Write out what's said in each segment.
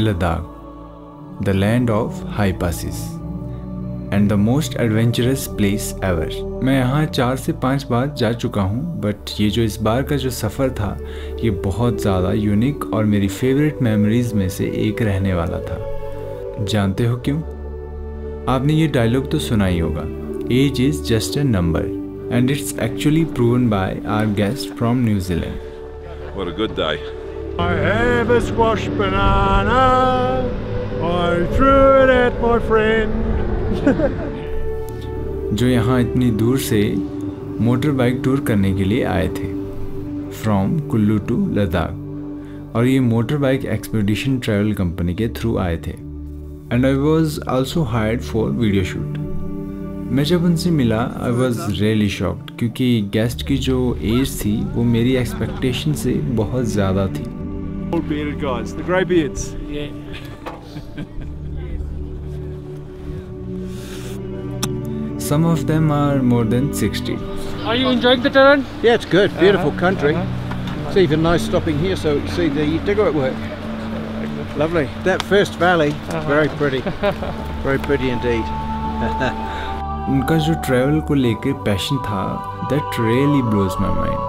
Ladakh, the land of high passes and the most adventurous place ever. मैं यहाँ चार से पाँच बार जा चुका हूँ बट ये जो इस बार का जो सफ़र था ये बहुत ज़्यादा यूनिक और मेरी फेवरेट मेमोरीज में से एक रहने वाला था जानते हो क्यों आपने ये डायलॉग तो सुना ही होगा age is just a number and it's actually proven by our guest from New Zealand. I have a squash banana. I threw it at my friend. जो यहाँ इतनी दूर से मोटर बाइक टूर करने के लिए आए थे। From Kullu to Ladakh. और ये motor bike expedition travel company के थ्रू आए थे। And I was also hired for video shoot मैं जब उनसे मिला आई वॉज़ रियली शॉक्ड क्योंकि गेस्ट की जो एज थी, वो मेरी एक्सपेक्टेशन से बहुत ज़्यादा थी। Old bearded guys, the grey beards. Some of them are more than sixty Are you enjoying the terrain? Yeah, it's good. Beautiful country. It's even nice stopping here so see the digger at work. Lovely. That first valley, very pretty. very pretty indeed. उनका जो travel को लेकर passion था that really blows my mind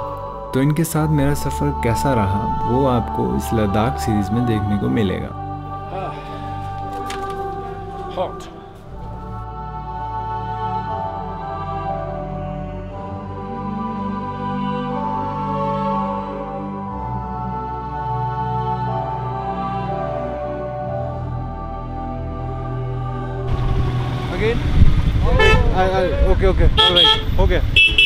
तो इनके साथ मेरा सफ़र कैसा रहा वो आपको इस लद्दाख सीरीज़ में देखने को मिलेगा Hot. Again? I, I, okay, okay. All. Okay.